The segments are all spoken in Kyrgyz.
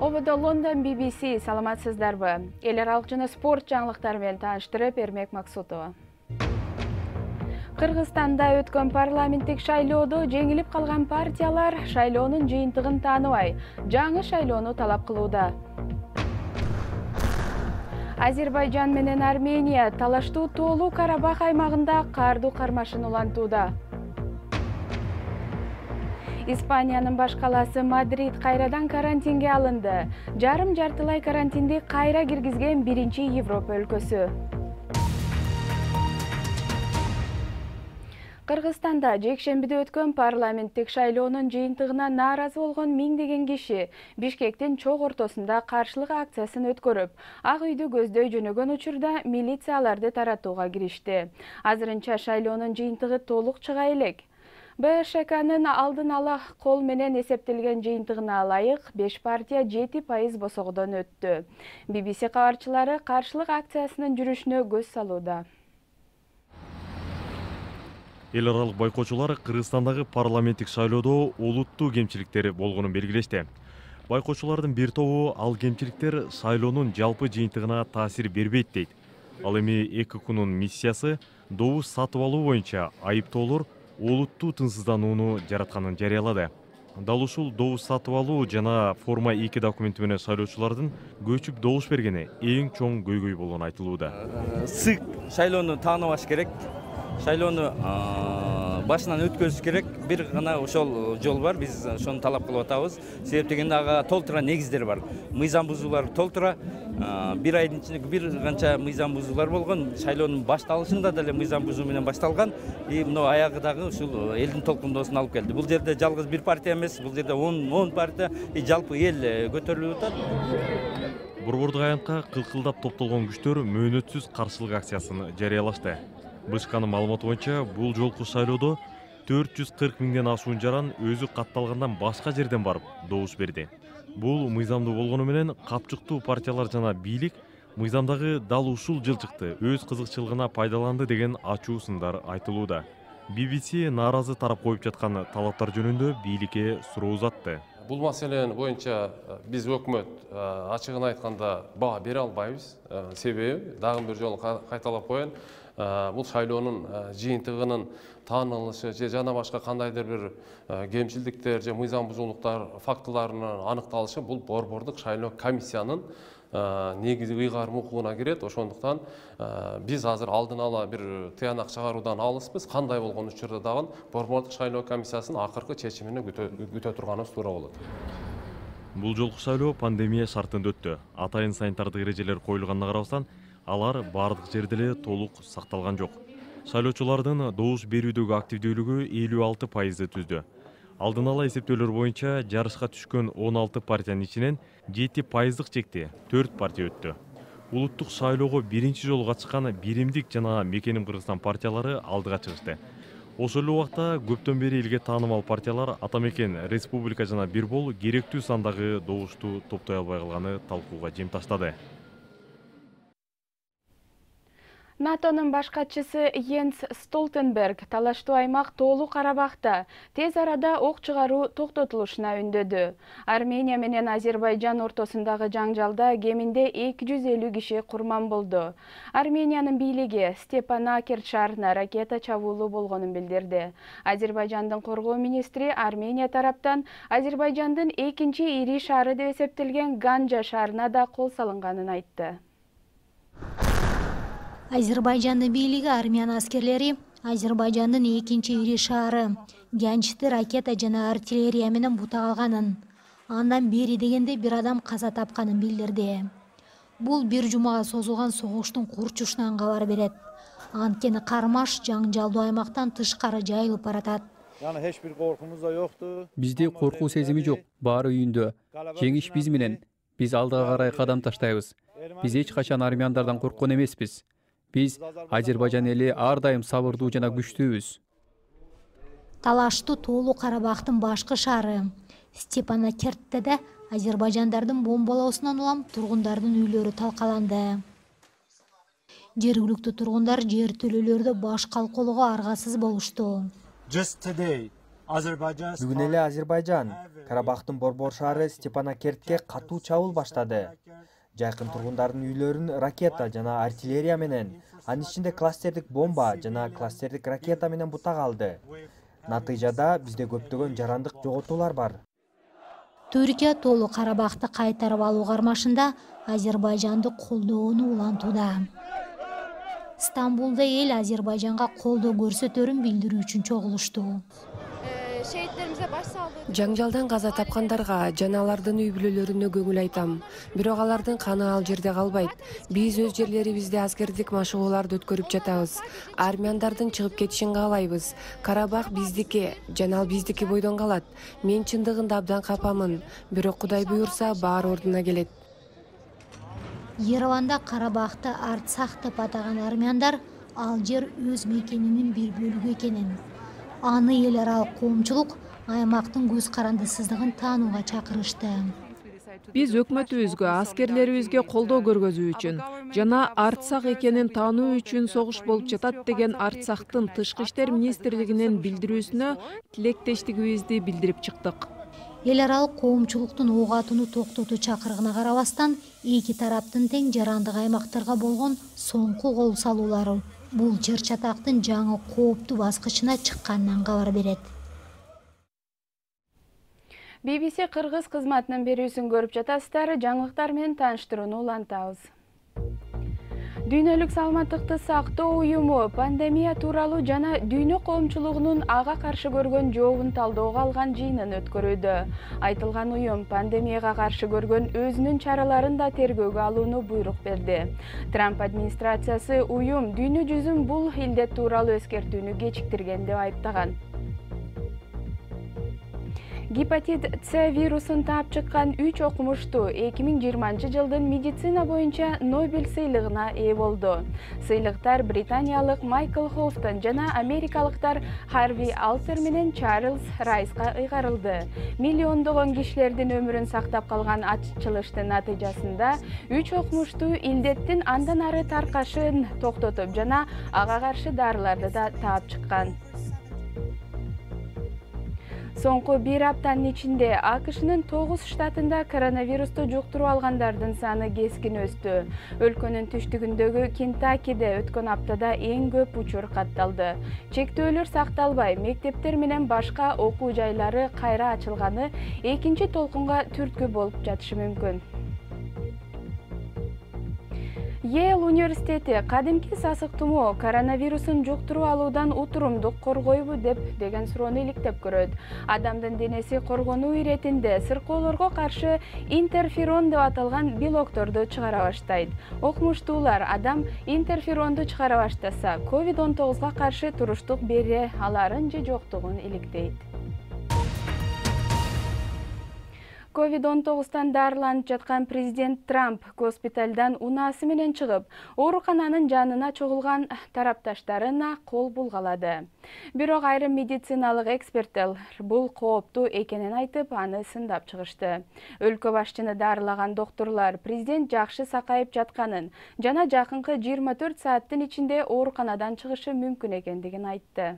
ободо лондон bbc саламатсыздарбы? Эл аралык жана спорт жаңылыктары менен тааныштырып эрмек максутова. Кыргызстанда өткөн парламенттик шайлоодо жеңилип калган партиялар шайлоонун жыйынтыгын тааныбай жаңы шайлоону талап кылууда. Азербайжан менен армения талаштуу тоолуу карабах аймагында каардуу кармашын улантууда испаниянын баш калаасы мадрид кайрадан карантинге алынды. Жарым жартылай карантинди кайра киргизген биринчи европа өлкөсү. Кыргызстанда жекшембиде өткөн парламенттик шайлоонун жыйынтыгына нааразы болгон миңдеген киши бишкектин чок ортосунда каршылык акциясын өткөрүп ак үйдү көздөй жөнөгөн учурда милиция аларды таратууга киришти. Азырынча шайлоонун жыйынтыгы толук чыга элек бшкнын алдын ала кол менен эсептелген жыйынтыгына ылайык беш партия жети пайыз босогодон өттү. Bbc кабарчылары каршылык акциясынын жүрүшүнө көз салууда. Эл аралык байкоочулар кыргызстандагы парламенттик шайлоодо олуттуу кемчиликтер болгонун белгилешти. Байкоочулардын бир тобу ал кемчиликтер шайлоонун жалпы жыйынтыгына таасир бербейт дейт. Ал эми эккнун миссиясы добуш сатып алуу боюнча айыптоолор олуттуу тынчсызданууну жаратканын жарыялады. Дал ушул добуш сатып алуу жана форма эки документи менен шайлоочулардын көчүп добуш бергени эң чоң көйгөй болгону айтылууда. Сык шайлоону тааныбаш керек. Шайлоону башынан өткөзүш керек бир гана ошол жол бар. Биз ошону талап кылып атабыз. Себеп дегенде ага толтура негиздер бар. Мыйзам бузуулар толтура бир айдын ичинде бир канча мыйзам бузуулар болгон. Шайлоонун башталышында деле мыйзам бузуу менен башталган. И мына аягы дагы ушул элдин толкундоосуна алып келди. Бул жерде жалгыз бир партия эмес. Бул жерде он он партия. И жалпы эл э, көтөрүлүп атат. Борбордук аянтка кылкылдап топтолгон күчтөр мөөнөтсүз каршылык акциясын жарыялашты. Бшкнын маалыматы боюнча бул жолку шайлоодо төрт жүз кырк миңден ашуун жаран өзү катталгандан башка жерден барып добуш берди. Бул мыйзамдуу болгону менен капчыктуу партиялар жана бийлик мыйзамдагы дал ушул жылчыкты өз кызыкчылыгына пайдаланды деген ачуу сындар айтылууда. Bbc нааразы тарап коюп жаткан талаптар жөнүндө бийликке суроо узатты. Бул маселе боюнча э, биз өкмөт э, ачыгын айтканда баа бере албайбыз. Э, себеби дагы бир жолу кайталап коеюн. Бул шайлоонун жыйынтыгынын таанылышы же жана башка кандайдыр бир кемчилдиктер же мыйзам бузуулуктар фактыларынын аныкталышы бул борбордук шайлоо комиссиянын негизи ыйгарым укугуна кирет. Ошондуктан биз азыр алдын ала бир тыянак чыгаруудан алыспыз. Кандай болгон учурда дагы борбордук шайлоо комиссиясынын акыркы чечимине күтө турганыбыз туура болот. Бул жолку шайлоо пандемия шартында өттү. Атайын санитардык эрежелер коюлганына карабастан алар баардык жерде эле толук сакталган жок. Шайлоочулардын добуш берүүдөгү активдүүлүгү элүү алты пайызды түздү. Алдын ала эсептөөлөр боюнча жарышка түшкөн он алты партиянын ичинен жети пайыздык чекте төрт партия өттү. Улуттук шайлоого биринчи жолу катышкан биримдик жана мекеним кыргызстан партиялары алдыга чыгышты. Ошол эле убакта көптөн бери элге таанымал партиялар ата мекен республика жана бир бол керектүү сандагы добушту топтой албай калганы талкууга жем таштады. Натонун баш катчысы йенс столтенберг талаштуу аймак тоолуу карабахта тез арада ок чыгаруу токтотулушуна үндөдү. Армения менен азербайжан ортосундагы жаңжалда кеминде эки жүз элүү киши курман болду. Армениянын бийлиги степанакер шаарына ракета чабуулу болгонун билдирди. Азербайжандын коргоо министри армения тараптан азербайжандын экинчи ири шаары деп эсептелген ганжа шаарына да кол салынганын айтты азербайжандын бийлиги армян аскерлери азербайжандын экинчи ири шаары гянчти ракета жана артиллерия менен бутак алганын андан бери дегенде бир адам каза тапканын билдирди. Бул бир жумага созулган согуштун курчушунан кабар берет. Анткени кармаш жаңжалдуу аймактан тышкары жайылып баратат. Яны эч бир коркуубуз да жокту бизде коркуу сезими жок баары үйүндө. Жеңиш биз менен. Биз алдыга карай кадам таштайбыз. Биз эч качан армяндардан корккон эмеспиз биз азербайжан эли ар дайым сабырдуу жана күчтүүбүз. Талаштуу тоолуу карабактын башкы шаары степанакертте да азербайжандардын бомбалоосунан улам тургундардын үйлөрү талкаланды. Жергиликтүү тургундар жер төлөөлөрдө баш калкоолоого аргасыз болушту. Бүгүн эле азербайжан карабахтын борбор шаары степанакертке катуу чабуул баштады жайкын тургундардын үйлөрүн ракета жана артиллерия менен анын ичинде кластердик бомба жана кластердик ракета менен бутак алды. Натыйжада бизде көптөгөн жарандык жоготуулар бар. Түркия толук карабахты кайтарып алуу кармашында азербайжанды колдоону улантууда стамбулда эл азербайжанга колдоо көрсөтөрүн билдирүү үчүн чогулушту шейттерибизге баш салды. Жаңжалдан каза тапкандарга жана алардын үй бүлөлөрүнө көңүл айтам. Бирок алардын каны ал жерде калбайт. Биз өз жерлерибизде аскердик машыгууларды өткөрүп жатабыз. Армяндардын чыгып кетишин каалайбыз. Карабах биздики жана ал биздики бойдон калат. Мен чындыгында абдан капамын. Бирок кудай буюрса баары ордуна келет. Ереванда карабахты артсах деп атаган армяндар ал жер өз мекенинин бир бөлүгү экенин аны эл аралык коомчулук аймактын көз карандысыздыгын таанууга чакырышты. Биз өкмөтүбүзгө аскерлерибизге колдоо көргөзүү үчүн жана арцах экенин таануу үчүн согуш болуп жатат деген арцахтын тышкы иштер министрлигинин билдирүүсүнө тилектештигибизди билдирип чыктык. Эл аралык коомчулуктун ок атууну токтотуу чакырыгына карабастан эки тараптын тең жарандык аймактарга болгон соңку кол салуулары бул чыр чатактын жаңы кооптуу баскычына чыкканынан кабар берет. Bbc кыргыз кызматынын берүүсүн көрүп жатасыздар жаңылыктар менен тааныштырууну улантабыз дүйнөлүк саламаттыкты сактоо уюму пандемия тууралуу жана дүйнө коомчулугунун ага каршы көргөн жообун талоого алган жыйынын өткөрүүдө. Айтылган уюм пандемияга каршы көргөн өзүнүн чараларын да тергөөгө алууну буйрук берди. Трамп администрациясы уюм дүйнө жүзүн бул илдет тууралуу эскертүүнү кечиктирген деп айыптаган гепатит с вирусун таап чыккан үч окумуштуу эки миң жыйырманчы жылдын медицина боюнча нобель сыйлыгына ээ болду. Сыйлыктар британиялык майкл хофтон жана америкалыктар харви алтер менен чарльз райска ыйгарылды. Миллиондогон кишилердин өмүрүн сактап калган ачылыштын натыйжасында үч окумуштуу илдеттин андан ары таркашын токтотуп жана ага каршы дарыларды да таап чыккан. Соңку бир аптанын ичинде акшнын тогуз штатында коронавирусту жуктуруп алгандардын саны кескин өстү. Өлкөнүн түштүгүндөгү кентакиде өткөн аптада эң көп учур катталды. Чектөөлөр сакталбай мектептер менен башка окуу жайлары кайра ачылганы экинчи толкунга түрткү болуп жатышы мүмкүн. Ел университети кадимки сасык тумоо коронавирусун жуктуруп алуудан утурумдук коргойбу деп деген суроону иликтеп көрөт. Адамдын денеси коргонуу иретинде сыркоолорго каршы интерферон деп аталган белокторду чыгара баштайт. Окумуштуулар адам интерферонду чыгара баштаса ковид он тогузга каршы туруштук бере аларын же жоктугун иликтейт ковид он тогуздан дарыланып жаткан президент трамп госпиталдан унаасы менен чыгып оорукананын жанына чогулган тарапташтарына кол булгалады. Бирок айрым медициналык эксперттер бул кооптуу экенин айтып аны сындап чыгышты. Өлкө башчыны дарылаган доктурлар президент жакшы сакайып жатканын жана жакынкы жыйырма төрт сааттын ичинде ооруканадан чыгышы мүмкүн экендигин айтты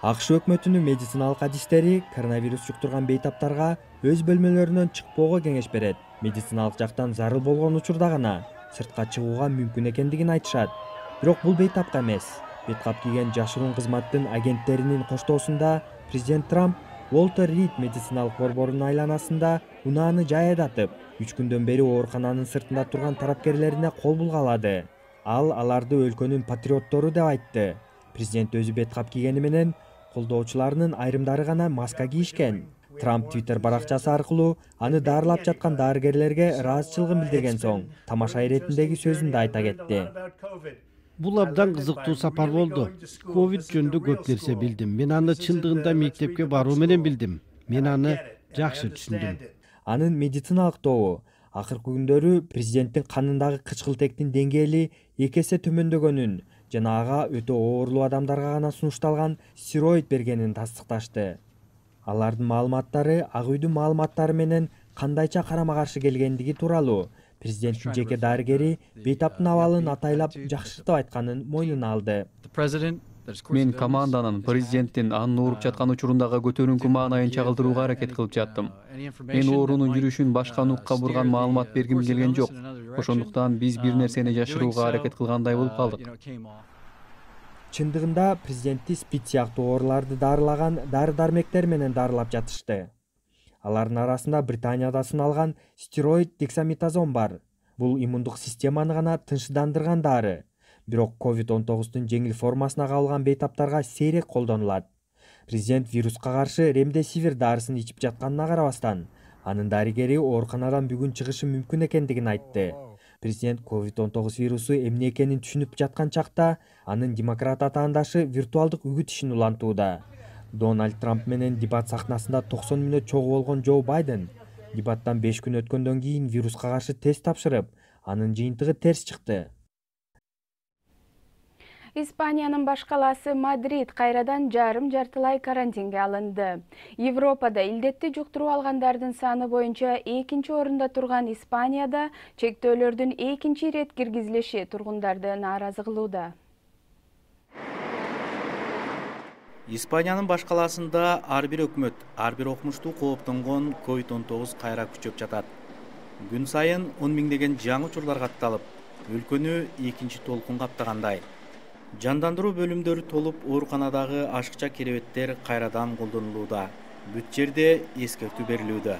акш өкмөтүнүн медициналык адистери коронавирус жуктурган бейтаптарга өз бөлмөлөрүнөн чыкпоого кеңеш берет. Медициналык жактан зарыл болгон учурда гана сыртка чыгууга мүмкүн экендигин айтышат. Бирок бул бейтапка эмес. Бет кап кийген жашыруун кызматтын агенттеринин коштоосунда президент трамп уолтер рид медициналык борборунун айланасында унааны жай айдатып үч күндөн бери оорукананын сыртында турган тарапкерлерине кол булгалады ал аларды өлкөнүн патриоттору деп айтты. Президент өзү бет кап кийгени менен колдоочуларынын айрымдары гана маска кийишкен трамп твиттер баракчасы аркылуу аны даарылап жаткан дарыгерлерге ыраазычылыгын билдирген соң тамаша иретиндеги сөзүн да айта кетти бул абдан кызыктуу сапар болду ковид жөнүндө көп нерсе билдим мен аны чындыгында мектепке баруу менен билдим мен аны жакшы түшүндүм анын медициналык тобу акыркы күндөрү президенттин канындагы кычкылтектин деңгээли эки эсе төмөндөгөнүн жана ага өтө оорлуу адамдарга гана сунушталган стероид бергенин тастыкташты. Алардын маалыматтары ак үйдүн маалыматтары менен кандайча карама каршы келгендиги тууралуу. Президенттин жеке дарыгери бейтаптын абалын атайлап жакшыртып айтканын мойнуна алды. Мен команданын президенттин аны ууруп жаткан учурундагы көтөрүңкү маанайын чагылдырууга аракет кылып жаттым. Мен оорунун жүрүшүн башка нукка бурган маалымат бергим келген жок ошондуктан биз бир нерсени жашырууга аракет кылгандай болуп калдык. чындыгында президентти спид сыяктуу ооруларды дарылаган дары дармектер менен дарылап жатышты. Алардын арасында британияда сыналган стероид дексамитазон бар. Бул иммундук системаны гана тынчсыздандырган дары. Бирок ковид он тогуздун жеңил формасына кабылган бейтаптарга сейрек колдонулат. Президент вируска каршы ремдесивир дарысын ичип жатканына карабастан анын дарыгери ооруканадан бүгүн чыгышы мүмкүн экендигин айтты. Президент ковид он тогуз вирусу эмне экенин түшүнүп жаткан чакта анын демократ атаандашы виртуалдык үгүт ишин улантууда. Дональд трамп менен дебат сахнасында токсон мүнөт чогуу болгон джо байден дебаттан беш күн өткөндөн кийин вируска каршы тест тапшырып анын жыйынтыгы терс чыкты испаниянын баш калаасы мадрид кайрадан жарым жартылай карантинге алынды. Европада илдетти жуктуруп алгандардын саны боюнча экинчи орунда турган испанияда чектөөлөрдүн экинчи ирет киргизилиши тургундарды нааразы кылууда. Испаниянын баш калаасында ар бир өкмөт ар бир окумуштуу кооптонгон ковид он тогуз кайра күчөп жатат. Күн сайын он миңдеген жаңы учурлар катталып өлкөнү экинчи толкун каптагандай жандандыруу бөлүмдөрү толуп ооруканадагы ашыкча керебеттер кайрадан колдонулууда. Бүт жерде эскертүү берилүүдө.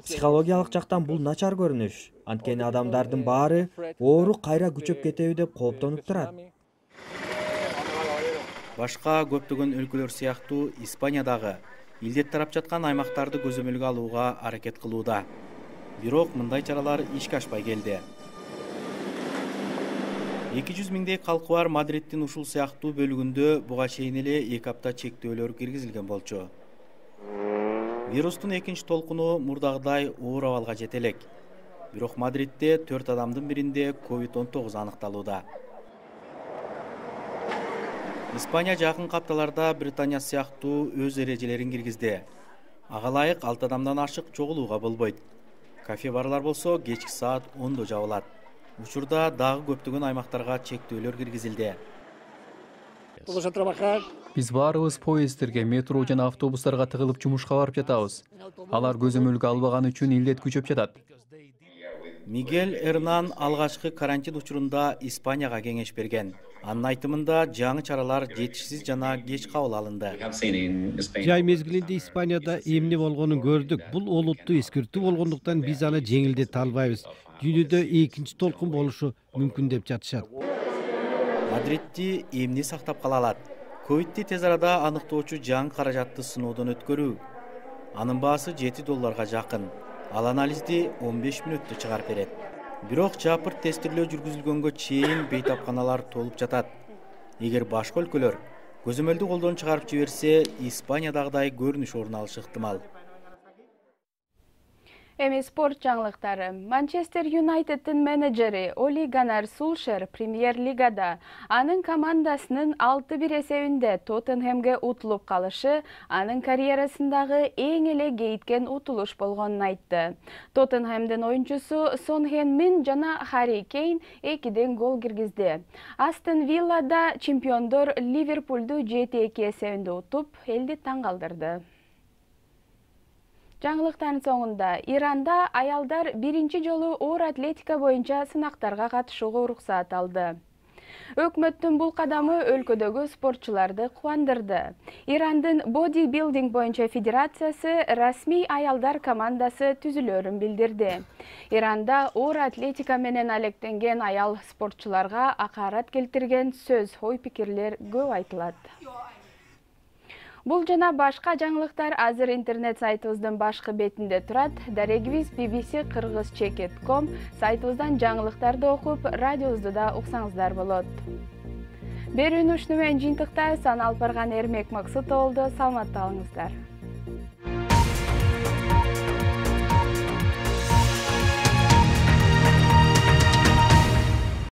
Психологиялык жактан бул начар көрүнүш. Анткени адамдардын баары оору кайра күчөп кетеби деп кооптонуп турат. Башка көптөгөн өлкөлөр сыяктуу испания дагы илдет тарап жаткан аймактарды көзөмөлгө алууга аракет кылууда. Бирок мындай чаралар ишке ашпай келди эки жүз миңдей калкы бар мадриддин ушул сыяктуу бөлүгүндө буга чейин эле эки апта чектөөлөр киргизилген болчу. Вирустун экинчи толкуну мурдагыдай оор абалга жете элек бирок мадридде төрт адамдын биринде ковид он тогуз аныкталууда. Испания жакынкы апталарда британия сыяктуу өз эрежелерин киргизди. Ага ылайык алты адамдан ашык чогулууга болбойт. Кафе барлар болсо кечки саат ондо жабылат учурда дагы көптөгөн аймактарга чектөөлөр киргизилди. Биз баарыбыз поезддерге метро жана автобустарга тыгылып жумушка барып жатабыз. Алар көзөмөлгө албаганы үчүн илдет күчөп жатат. Мигель эрнан алгачкы карантин учурунда испанияга кеңеш берген анын айтымында жаңы чаралар жетишсиз жана кеч кабыл алынды жай мезгилинде испанияда эмне болгонун көрдүк бул олуттуу эскертүү болгондуктан биз аны жеңилдете албайбыз дүйнөдө экинчи толкун болушу мүмкүн деп жатышат мадридти эмне сактап кала алат ковидти тез арада аныктоочу жаңы каражатты сыноодон өткөрүү анын баасы жети долларга жакын ал анализди он беш мүнөттө чыгарып берет бирок жапырт тестирлөө жүргүзүлгөнгө чейин бейтапканалар толуп жатат. Эгер башка өлкөлөр көзөмөлдү колдон чыгарып жиберсе испаниядагыдай көрүнүш орун алышы ыктымал Эми спорт жаңлықтары. Манчестер Юнайтедтің менеджері Оли Ганар Сулшер премьер-лигада аның командасының 6-1 есеуінде Тоттенхемге ұтылып қалышы, аның карьерасындағы ең әле гейткен ұтылыш болғанын айтты. Тоттенхемдің ойыншысы Сонхен Мин жана Харри Кейн екіден гол кіргізді. Астын Виллада чемпиондор Ливерпульді 7-2 есеуінде ұтып, елді таңғалдырды. Жаңылыктардын соңунда иранда аялдар биринчи жолу оор атлетика боюнча сынактарга катышууга уруксаат алды. Өкмөттүн бул кадамы өлкөдөгү спортчуларды кубандырды. Ирандын боди билдинг боюнча федерациясы расмий аялдар командасы түзүлөрүн билдирди. Иранда оор атлетика менен алектенген аял спортчуларга акаарат келтирген сөз ой пикирлер көп айтылат бул жана башка жаңылыктар азыр интернет сайтыбыздын башкы бетинде турат. Дарегибиз bbc кыргыз чекит ком сайтыбыздан жаңылыктарды окуп радиобузду да уксаңыздар болот. Берүүнү ушуну менен жыйынтыктайбыз аны алып барган эрмек максутов болду саламатта калыңыздар